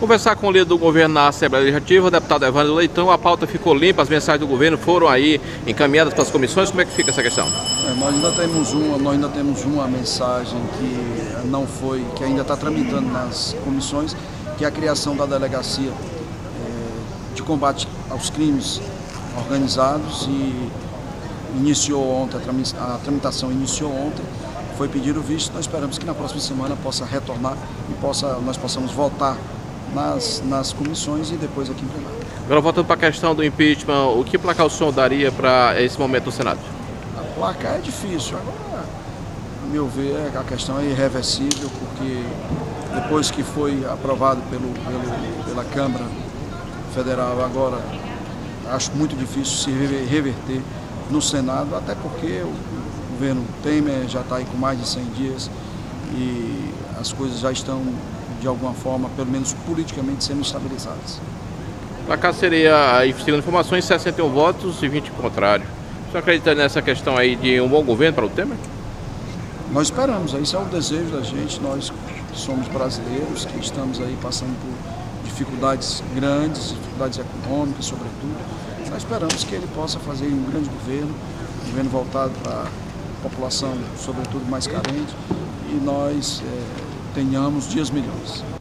Conversar com o líder do governo na Assembleia Legislativa, o deputado Evandro Leitão, a pauta ficou limpa, as mensagens do governo foram aí encaminhadas para as comissões, como é que fica essa questão? É, nós ainda temos uma, nós ainda temos uma mensagem que não foi, que ainda está tramitando nas comissões, que é a criação da delegacia é, de combate aos crimes organizados e iniciou ontem, a tramitação iniciou ontem, foi pedido o visto, nós esperamos que na próxima semana possa retornar e possa, nós possamos votar nas, nas comissões e depois aqui em plenário. Agora, voltando para a questão do impeachment, o que placar o senhor daria para esse momento no Senado? A placar é difícil. Agora, a meu ver, a questão é irreversível, porque depois que foi aprovado pelo, pelo, pela Câmara Federal, agora acho muito difícil se reverter no Senado, até porque o governo Temer já está aí com mais de 100 dias e as coisas já estão de alguma forma, pelo menos politicamente, sendo estabilizadas. Para cá seria, segundo informações, 61 votos e 20 contrários. Você acredita nessa questão aí de um bom governo para o Temer? Nós esperamos, isso é o desejo da gente, nós somos brasileiros que estamos aí passando por dificuldades grandes, dificuldades econômicas, sobretudo. Nós esperamos que ele possa fazer um grande governo, um governo voltado para a população, sobretudo mais carente, e nós é, tenhamos dias melhores.